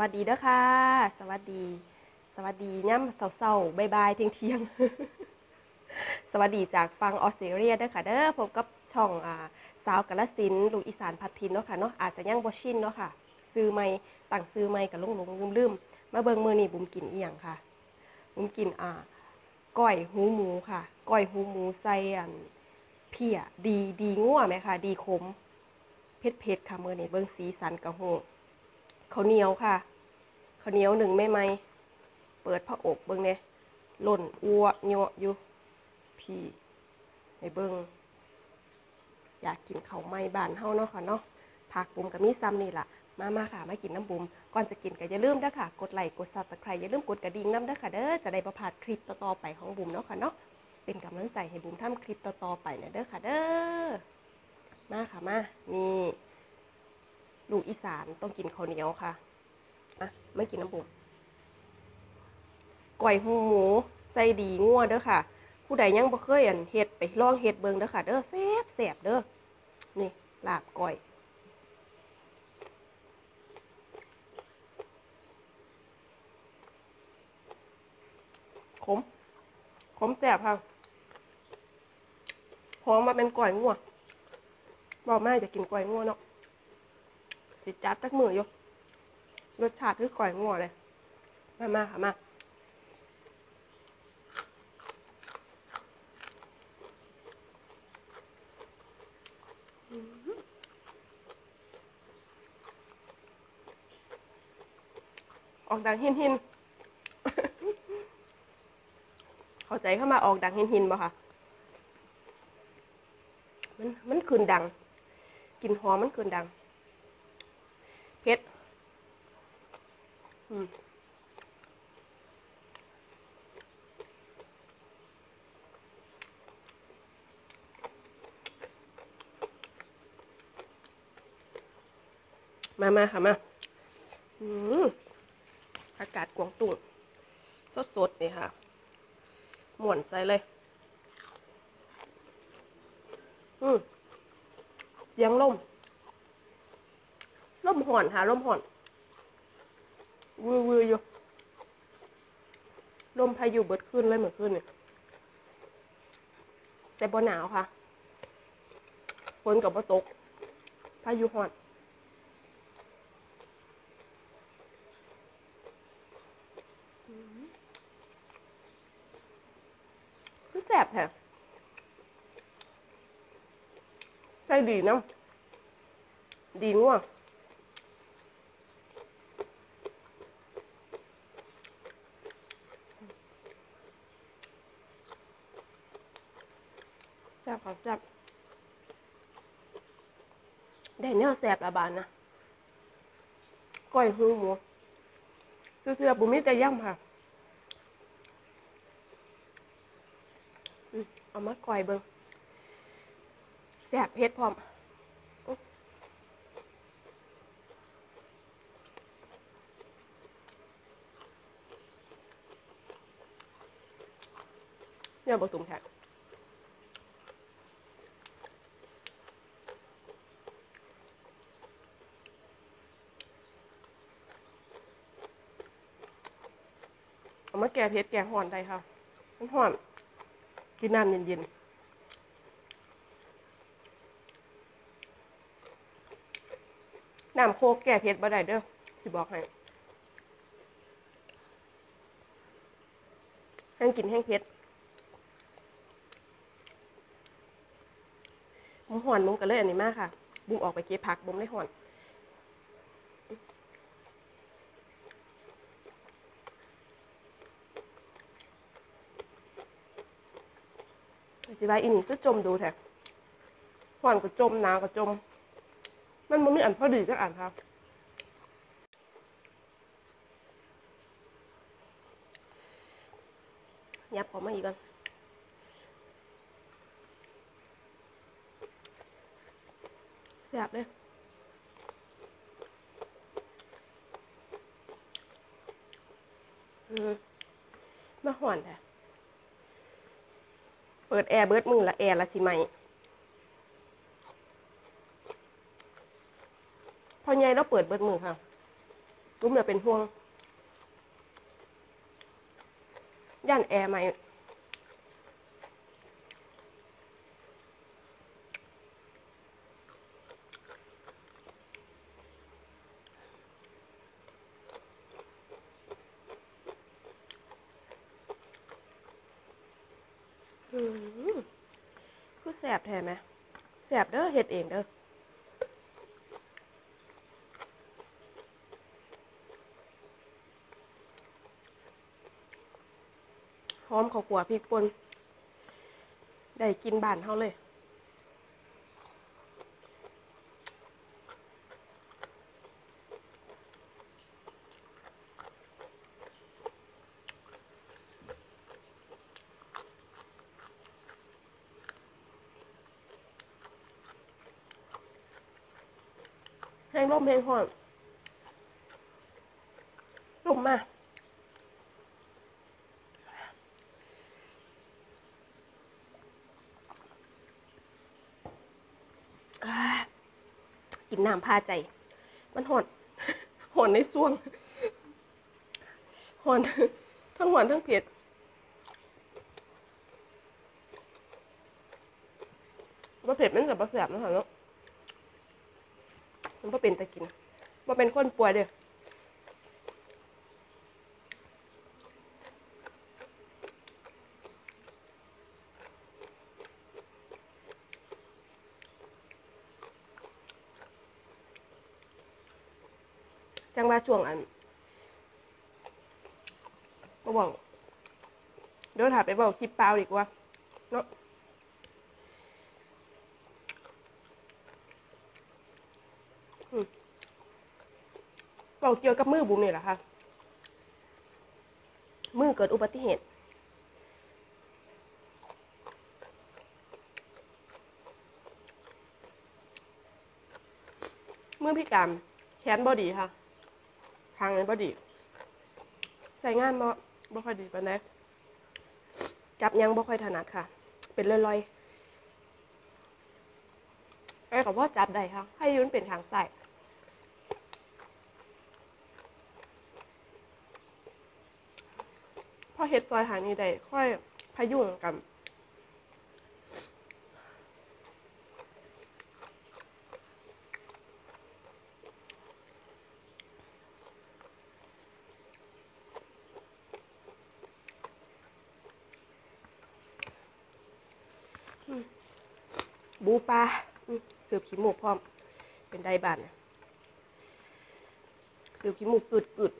วัสดีเด้อค่ะ สวัสดี สวัสดีย่ำเศร้าๆบายๆเที่ยงๆสวัสดีจากฟังออสเตรเลียเด้อค่ะเด้อพบกับช่องอ่าสาวกาลสินลูกอีสานพัดทินเนาะค่ะเนาะอาจจะยังบ่ชินเนาะค่ะ ซื้อไม่ตั้งซื้อไม่กับลงลงลืมลืมๆมาเบิ่งมือนี้บุ๋มกินอีหยังค่ะ บุ๋มกินอ่าก้อยหูหมูค่ะก้อยหูหมูใส่อันเพียดีดีงัวไหมคะดีขมเผ็ดเผ็ดค่ะมื้อนี้เบิ่งสีสันกระโหข้าวเหนียวค่ะ ข้าวเหนียวหนึ่งไม่ไหมเปิดผ้าอบเบิ่งเนี่ยหล่นอัวเนาะอยู่ พี่ให้เบิ่งอยากกินข้าวไม้บานเฮาเนาะค่ะเนาะผักบุ๋มกับมีซ้ำนี่ล่ะมามาค่ะ มากินน้ำบุ๋มก่อนจะกินก็อย่าลืมเด้อค่ะ กดไลค์ กด subscribe อย่าลืมกดกระดิ่งน้ำเด้อค่ะเด้อ จะได้ประพาดคลิปต่อๆไปของบุ๋มเนาะค่ะเนาะ เป็นกำลังใจให้บุ๋มทำคลิปต่อๆไปนะเด้อค่ะเด้อ มาค่ะมานี่ลูกอีสานต้องกินข้าวเหนียวค่ะ อะไม่กินน้ำบุ๋มก่อยหูหมูใจดีงัวเด้อค่ะ ผู้ใดยังบ่เคยอันเฮ็ดไปลองเฮ็ดเบิ่งเด้อค่ะ เด้อแซ่บแซ่บเด้อนี่ลาบก้อยขมขมแสบค่ะหอมมาเป็นก่อยงัวบอกแม่จะกินก่อยงัวเนาะสิจัดตักมืออยู่ รสชาติคือก่อยงัวเลย มามาค่ะมาออกดังหินหินเข้าใจเข้ามาออกดังหินหินบ่ค่ะ มันมันคืนดังกลินหอมมันคืนดังเผ็ดอื มามาค่ะมาอืมอากาศกวงตุ้งสดๆนี่ค่ะหม่วนใส่เลย อืมเสียงลมลมห่อนค่ะลมห่อน วือวืออยู่ลมพายุเบิดขึ้นเลยเหมือนขึ้นเนี่ยแต่บ่หนาวค่ะฝนกับบ่ตก พายุหอนคือแสบแท้ใส่ดีนะดีงัวแซ่บค่ะแซ่บได้แนวแซ่บละบานนะก้อยหูหมูเสื้อบุมีแต่ย่ำค่ะเอามาก่อยเบิงแสบเพชรพร้อมเนี่ยบะตุ่มแท็กเอามา แก่เพชรแก่ห่อนได้ค่ะมันห่อนกินน้ำเย็นๆน้ำโคกแก่เผ็ดบ่ได้เด้อสิบอกให้แห้งกินแห้งเผ็ดบุ้มห่อนบุ้มกันเลยอันนี้มากค่ะ บุ้มออกไปเก็บผักบุ้มได้ห่อน จิว่าอินี่ก็จมดูแท้ห่อนก็จมหนาวก็จม มันมันมีอันพอดีจักอันครับยับขอมาอีกก่อนแซ่บเลยอืมมาห่อนแท้ เปิดแอร์เบิดมือละแอร์ละสิไหมพอใหญ่เราเปิดเบิดมือค่ะรุ่มเนี่ยเป็นห่วง ย่านแอร์ไหมอืมคือแสบแท้ไหมแสบเด้อเฮ็ดเองเด้อหอมข้าวขัวพริกป่นได้กินบ้านเฮาเลย งร่มแห้งหอนลมมาอกินน้ำพาใจ มันหอนหอนในซ่วงหอนทั้งหอนทั้งเผ็ดว่าเผ็ดมันกับว่าแสบนะคะเนาะ มันว่าเป็นตะกินว่าเป็นคนป่วยเด้อจังว่าช่วงอันก็บอกเดี๋ยวถามไปบอกคลิปเปล่าดีกว่าเนาะอืม บอกเกี่ยวกับมือบุ๋มนี่แหละค่ะ มือเกิดอุบัติเหตุ มือพิการแขนบอดีค่ะ ทางนั้นบอดี ใส่งานบ่บ่ค่อยดีปานใดจับยังบ่ค่อยถนัดค่ะ เป็นลอยๆไอ้กับว่าจับได้ค่ะ ให้ยุ้นเป็นทางใต้ อเฮ็ดซอยหานี้ได้ค่อยพยุงกันบูปลาสืบขี้หมูกพร้อม เป็นไดบานเสืบขี้หมูกกึดกึด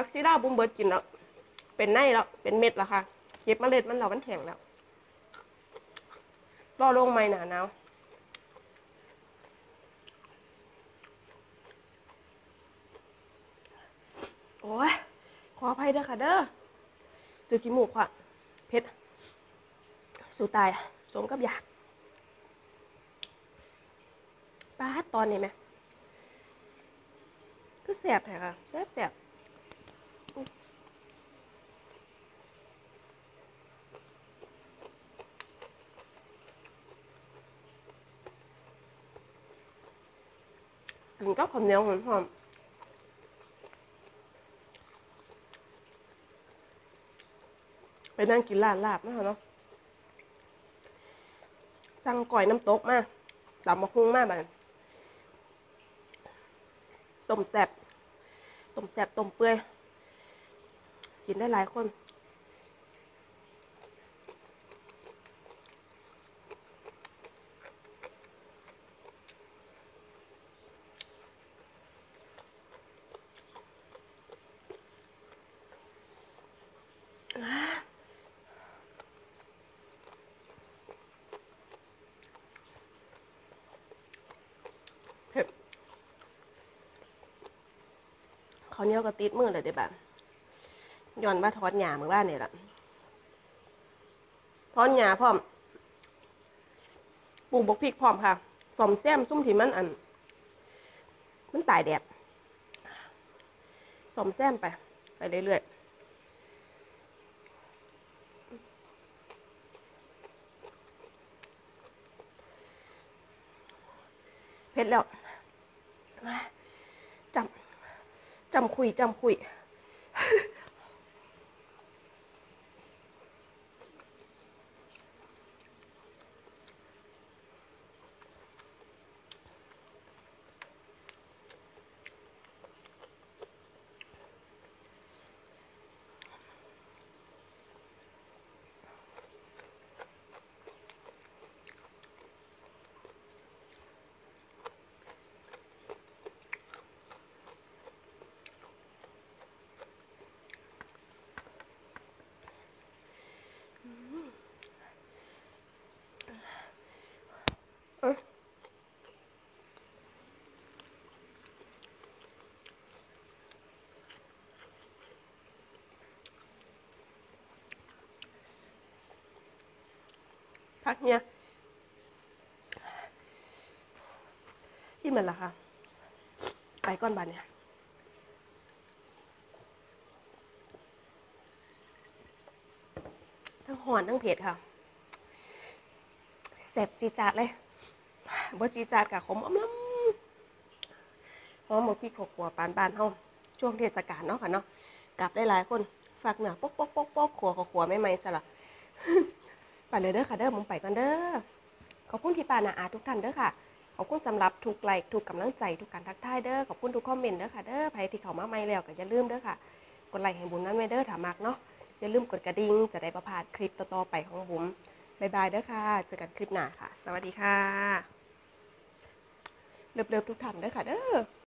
พักซีดาบุ้มเบิร์ดกินแล้ว เป็นไนแล้ว เป็นเม็ดแล้วค่ะ เก็บมเมล็ดมันแล้วมันแข็งแล้วรอลงไม่หนาหนาวโอ้ย ขออภัยเด้อค่ะเด้อซื้อกิมูกค่ะ เพชรสูตายอะสมกับอยากป้าดตอนนี้ไหมก็แสบแท้ค่ะ แสบแสบ กินก็ความเหนียวหอมๆไปนั่งกินร้านลาบนะคะเนาะสั่งก่อยน้ำตกมาตำมะฮุ่งมาบัดนต้มแซ่บต้มแซ่บต้มเปื่อยกินได้หลายคนาวเหนี้ยวก็ติดมือเลยเด้บ้าย้อนว่าทอดหญ้าเมื่อวานนี่ล่ะทอดหญ้าพร้อมปลูกบกพริกพร้อมค่ะสอมแซมซุ่มที่มันอัน มันตายแดดสอมแซมไป ไปเรื่อยๆเผ็ดแล้วจำ จำคุยจำคุย พักเนี่ยที่มันล่ะคะไปก้อนบานเนี่ยทั้งหอนทั้งเผ็ดค่ะแซ่บจีจาดเลยบ่จีจาดกับขมอมล้ำหอมหมพริกขัวปานบานๆเฮาช่วงเทศกาลเนาะค่ะเนาะกลับได้หลายคน ฝากเหนือปกปกปกปกขัวขัวไม่ไม่สละไปเลยเด้อค่ะเด้อผมไปกันเด้อขอบคุณพี่ปานาอาทุกท่านเด้อค่ะขอบคุณสำหรับทุกไลค์ทุกกำลังใจทุกการทักทายเด้อขอบคุณทุกคอมเมนต์เด้อค่ะเด้อใครที่เข้ามาใหม่แล้วก็อย่าลืมเด้อค่ะ กดไลค์ให้บุญนั้นไว้เด้อถามักเนาะอย่าลืมกดกระดิ่งจะได้ประพาดคลิปต่อๆไปของบุ๋มบายบายเด้อค่ะเจอกันคลิปหน้าค่ะ สวัสดีค่ะเลิฟๆทุกท่านเด้อค่ะเด้อ